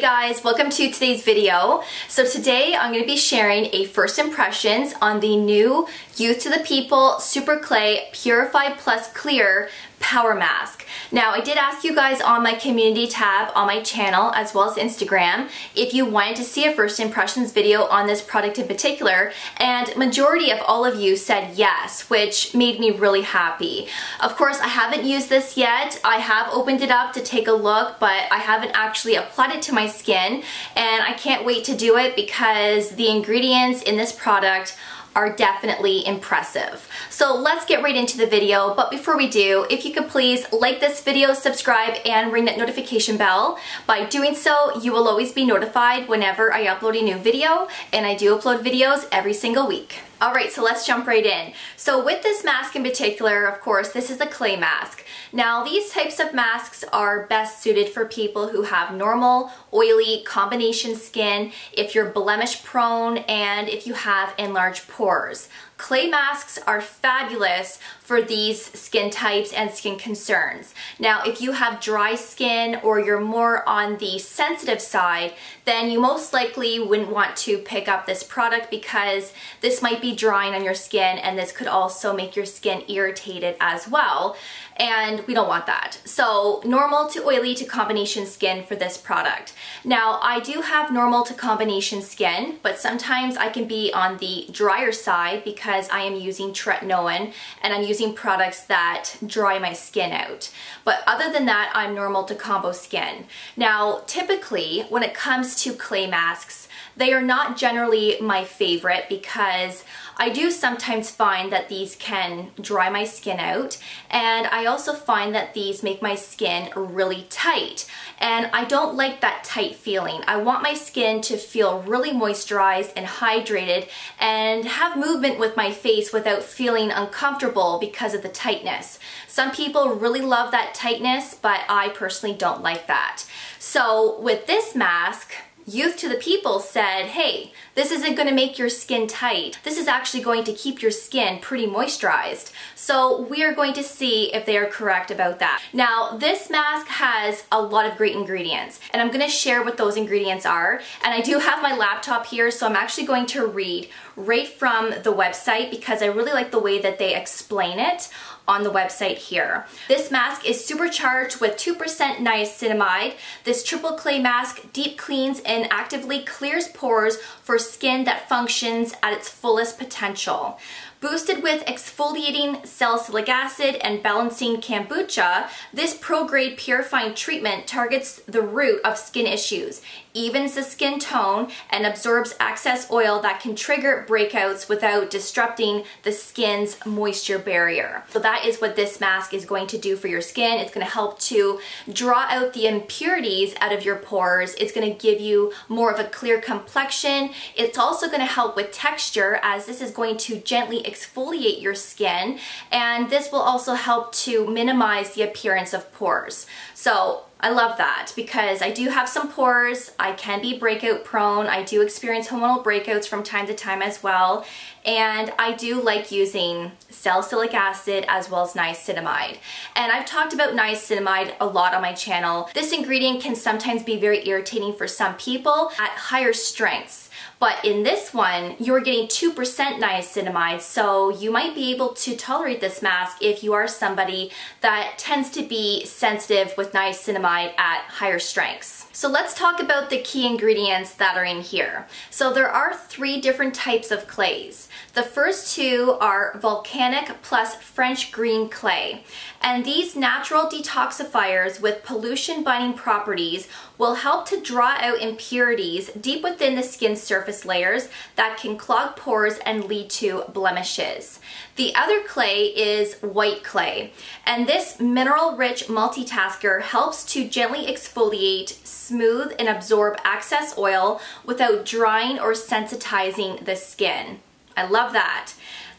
Hey guys, welcome to today's video. So today I'm going to be sharing a first impressions on the new Youth to the People Super Clay Purify Plus Clear Power Mask. Now, I did ask you guys on my community tab on my channel as well as Instagram if you wanted to see a first impressions video on this product in particular, and majority of all of you said yes, which made me really happy. Of course, I haven't used this yet. I have opened it up to take a look, but I haven't actually applied it to my skin, and I can't wait to do it because the ingredients in this product are definitely impressive. So let's get right into the video, but before we do, if you could please like this video, subscribe, and ring that notification bell. By doing so, you will always be notified whenever I upload a new video, and I do upload videos every single week. All right, so let's jump right in. So with this mask in particular, of course, this is a clay mask. Now, these types of masks are best suited for people who have normal, oily, combination skin, if you're blemish prone, and if you have enlarged pores. Clay masks are fabulous for these skin types and skin concerns. Now, if you have dry skin or you're more on the sensitive side, then you most likely wouldn't want to pick up this product because this might be drying on your skin and this could also make your skin irritated as well and we don't want that. So normal to oily to combination skin for this product. Now I do have normal to combination skin, but sometimes I can be on the drier side because I am using tretinoin and I'm using products that dry my skin out. But other than that, I'm normal to combo skin. Now typically when it comes to clay masks, they are not generally my favorite because I do sometimes find that these can dry my skin out and I also find that these make my skin really tight and I don't like that tight feeling. I want my skin to feel really moisturized and hydrated and have movement with my face without feeling uncomfortable because of the tightness. Some people really love that tightness but I personally don't like that. So with this mask, Youth to the People said, hey, this isn't going to make your skin tight. This is actually going to keep your skin pretty moisturized. So we are going to see if they are correct about that. Now, this mask has a lot of great ingredients, and I'm going to share what those ingredients are. And I do have my laptop here, so I'm actually going to read right from the website because I really like the way that they explain it on the website here. This mask is supercharged with 2% niacinamide. This triple clay mask deep cleans and actively clears pores for skin that functions at its fullest potential. Boosted with exfoliating salicylic acid and balancing kombucha, this pro-grade purifying treatment targets the root of skin issues, evens the skin tone, and absorbs excess oil that can trigger breakouts without disrupting the skin's moisture barrier. So that is what this mask is going to do for your skin. It's going to help to draw out the impurities out of your pores. It's going to give you more of a clear complexion. It's also going to help with texture as this is going to gently exfoliate your skin and this will also help to minimize the appearance of pores. So I love that because I do have some pores, I can be breakout prone, I do experience hormonal breakouts from time to time as well, and I do like using salicylic acid as well as niacinamide. And I've talked about niacinamide a lot on my channel. This ingredient can sometimes be very irritating for some people at higher strengths. But in this one, you're getting 2% niacinamide, so you might be able to tolerate this mask if you are somebody that tends to be sensitive with niacinamide at higher strengths. So let's talk about the key ingredients that are in here. So there are three different types of clays. The first two are volcanic plus French green clay. And these natural detoxifiers with pollution binding properties will help to draw out impurities deep within the skin surface layers that can clog pores and lead to blemishes. The other clay is white clay, and this mineral-rich multitasker helps to gently exfoliate, smooth, and absorb excess oil without drying or sensitizing the skin. I love that.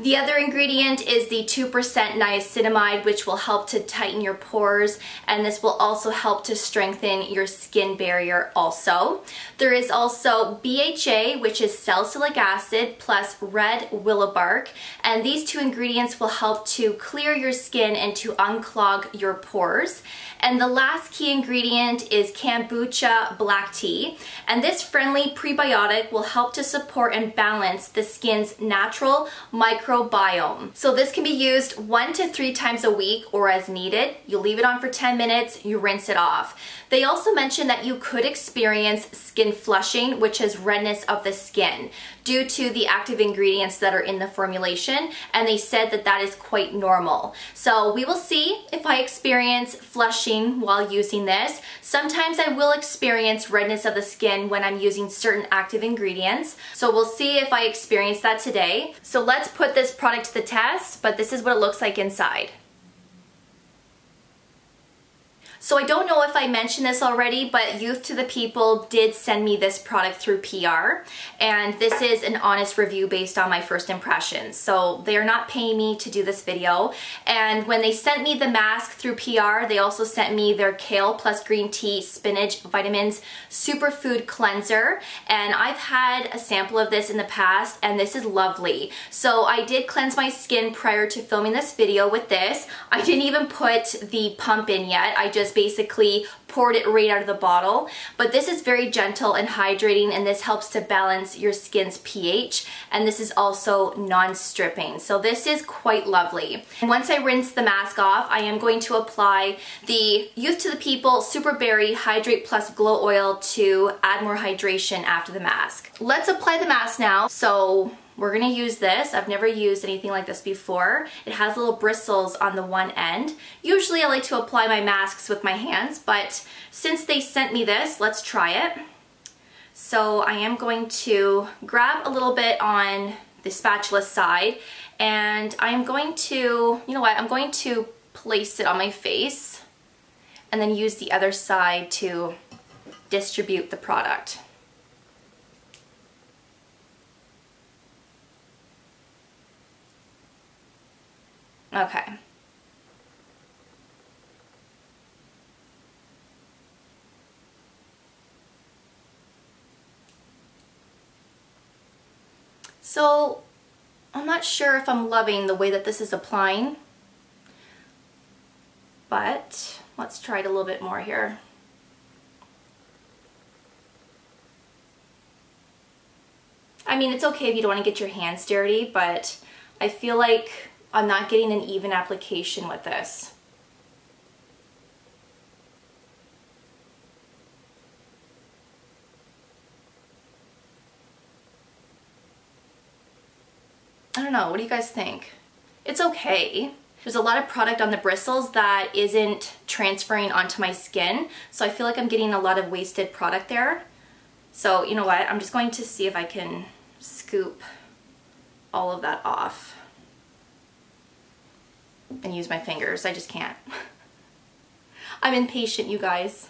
The other ingredient is the 2% niacinamide, which will help to tighten your pores, and this will also help to strengthen your skin barrier also. There is also BHA, which is salicylic acid, plus red willow bark, and these two ingredients will help to clear your skin and to unclog your pores. And the last key ingredient is kombucha black tea. And this friendly prebiotic will help to support and balance the skin's natural microbiome. So this can be used one to three times a week or as needed. You leave it on for 10 minutes, you rinse it off. They also mentioned that you could experience skin flushing, which is redness of the skin due to the active ingredients that are in the formulation. And they said that that is quite normal. So we will see if I experience flushing while using this. Sometimes I will experience redness of the skin when I'm using certain active ingredients. So we'll see if I experience that today. So let's put this product to the test, but this is what it looks like inside. So I don't know if I mentioned this already, but Youth to the People did send me this product through PR. And this is an honest review based on my first impressions. So they are not paying me to do this video. And when they sent me the mask through PR, they also sent me their kale plus green tea, spinach, vitamins, superfood cleanser. And I've had a sample of this in the past and this is lovely. So I did cleanse my skin prior to filming this video with this. I didn't even put the pump in yet. I just basically poured it right out of the bottle. But this is very gentle and hydrating and this helps to balance your skin's pH. And this is also non-stripping. So this is quite lovely. And once I rinse the mask off, I am going to apply the Youth to the People Super Berry Hydrate Plus Glow Oil to add more hydration after the mask. Let's apply the mask now. So we're gonna use this. I've never used anything like this before. It has little bristles on the one end. Usually I like to apply my masks with my hands, but since they sent me this, let's try it. So I am going to grab a little bit on the spatula side and I'm going to, you know what, I'm going to place it on my face and then use the other side to distribute the product. Okay. So I'm not sure if I'm loving the way that this is applying, but let's try it a little bit more here. I mean, it's okay if you don't want to get your hands dirty, but I feel like I'm not getting an even application with this. I don't know, what do you guys think? It's okay. There's a lot of product on the bristles that isn't transferring onto my skin, so I feel like I'm getting a lot of wasted product there. So you know what, I'm just going to see if I can scoop all of that off and use my fingers. I just can't. I'm impatient, you guys.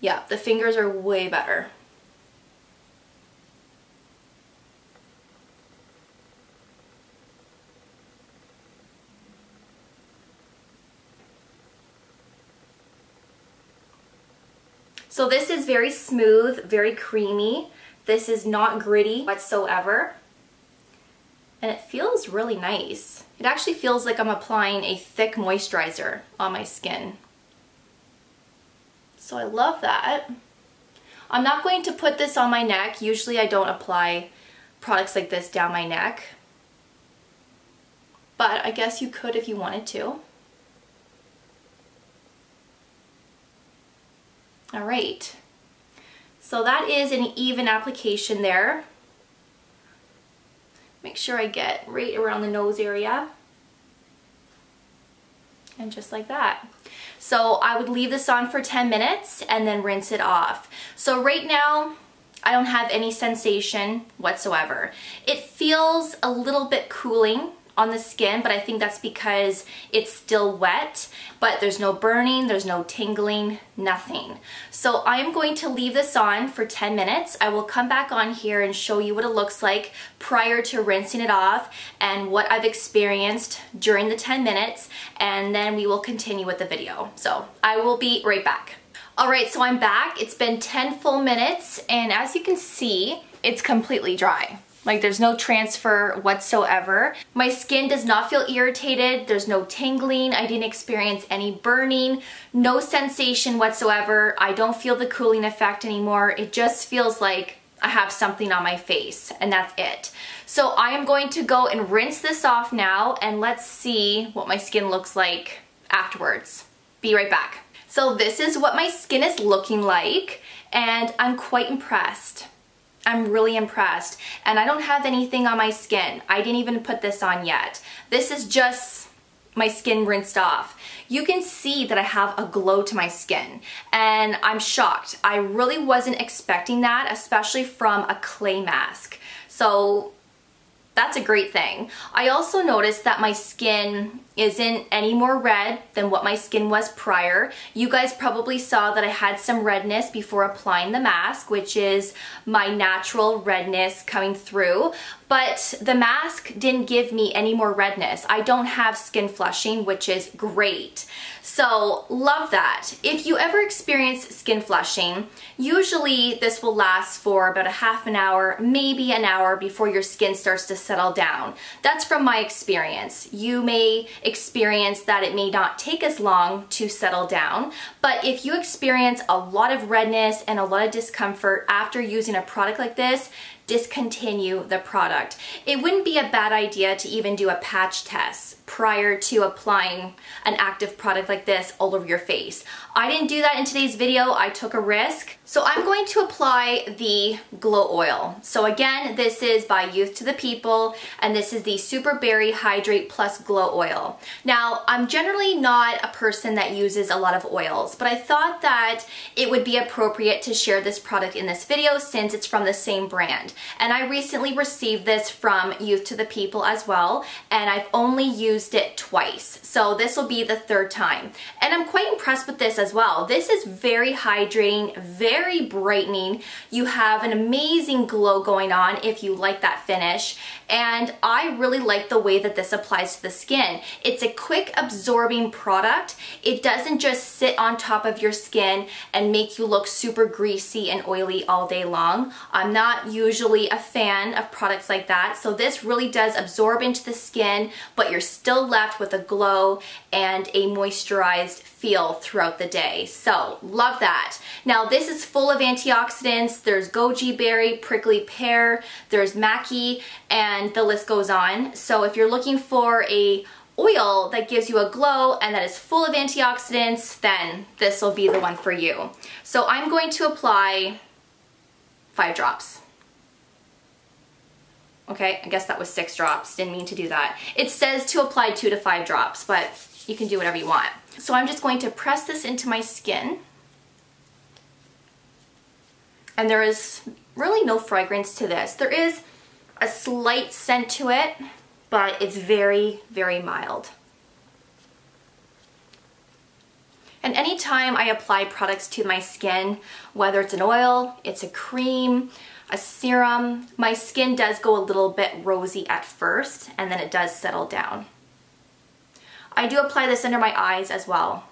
Yeah, the fingers are way better. So this is very smooth, very creamy. This is not gritty whatsoever and it feels really nice. It actually feels like I'm applying a thick moisturizer on my skin. So I love that. I'm not going to put this on my neck. Usually I don't apply products like this down my neck. But I guess you could if you wanted to. All right. So that is an even application there. Make sure I get right around the nose area. And just like that. So I would leave this on for 10 minutes and then rinse it off. So right now, I don't have any sensation whatsoever. It feels a little bit cooling on the skin, but I think that's because it's still wet, but there's no burning, there's no tingling, nothing. So I'm going to leave this on for 10 minutes. I will come back on here and show you what it looks like prior to rinsing it off and what I've experienced during the 10 minutes, and then we will continue with the video. So I will be right back. All right, so I'm back. It's been 10 full minutes, and as you can see, it's completely dry. Like there's no transfer whatsoever. My skin does not feel irritated. There's no tingling. I didn't experience any burning. No sensation whatsoever. I don't feel the cooling effect anymore. It just feels like I have something on my face and that's it. So I am going to go and rinse this off now and let's see what my skin looks like afterwards. Be right back. So this is what my skin is looking like and I'm quite impressed. I'm really impressed. And I don't have anything on my skin. I didn't even put this on yet. This is just my skin rinsed off. You can see that I have a glow to my skin and I'm shocked. I really wasn't expecting that, especially from a clay mask. So that's a great thing. I also noticed that my skin isn't any more red than what my skin was prior. You guys probably saw that I had some redness before applying the mask, which is my natural redness coming through. But the mask didn't give me any more redness. I don't have skin flushing, which is great. So love that. If you ever experience skin flushing, usually this will last for about a half an hour, maybe an hour before your skin starts to settle down. That's from my experience. You may experience that it may not take as long to settle down, but if you experience a lot of redness and a lot of discomfort after using a product like this, discontinue the product. It wouldn't be a bad idea to even do a patch test prior to applying an active product like this all over your face. I didn't do that in today's video, I took a risk. So I'm going to apply the Glow Oil. So again, this is by Youth to the People, and this is the Super Berry Hydrate Plus Glow Oil. Now, I'm generally not a person that uses a lot of oils, but I thought that it would be appropriate to share this product in this video since it's from the same brand. And I recently received this from Youth to the People as well, and I've only used it twice. So this will be the third time. And I'm quite impressed with this as well. This is very hydrating, very brightening. You have an amazing glow going on if you like that finish. And I really like the way that this applies to the skin. It's a quick absorbing product. It doesn't just sit on top of your skin and make you look super greasy and oily all day long. I'm not usually a fan of products like that. So this really does absorb into the skin, but you're still left with a glow and a moisturized feel throughout the day. So love that. Now this is full of antioxidants. There's goji berry, prickly pear, there's maqui, and the list goes on. So if you're looking for a oil that gives you a glow and that is full of antioxidants, then this will be the one for you. So I'm going to apply five drops. Okay, I guess that was six drops. Didn't mean to do that. It says to apply two to five drops, but you can do whatever you want. So I'm just going to press this into my skin. And there is really no fragrance to this. There is a slight scent to it, but it's very, very mild. And anytime I apply products to my skin, whether it's an oil, it's a cream, a serum, my skin does go a little bit rosy at first and then it does settle down. I do apply this under my eyes as well.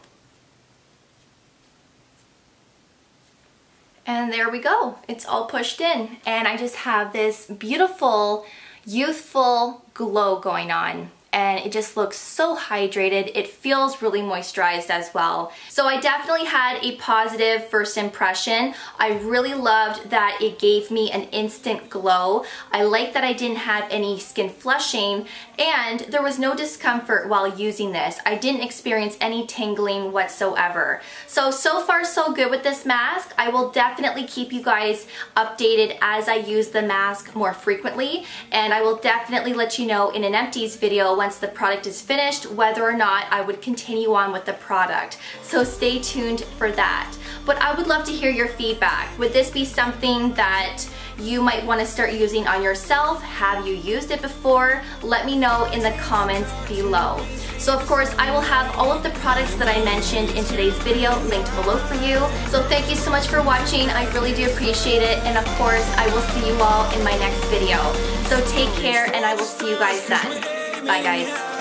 And there we go. It's all pushed in. And I just have this beautiful, youthful glow going on and it just looks so hydrated. It feels really moisturized as well. So I definitely had a positive first impression. I really loved that it gave me an instant glow. I like that I didn't have any skin flushing and there was no discomfort while using this. I didn't experience any tingling whatsoever. So, so far so good with this mask. I will definitely keep you guys updated as I use the mask more frequently and I will definitely let you know in an empties video once the product is finished whether or not I would continue on with the product. So stay tuned for that. But I would love to hear your feedback. Would this be something that you might want to start using on yourself. Have you used it before? Let me know in the comments below. So of course, I will have all of the products that I mentioned in today's video linked below for you. So thank you so much for watching. I really do appreciate it. And of course, I will see you all in my next video. So take care and I will see you guys then. Bye guys.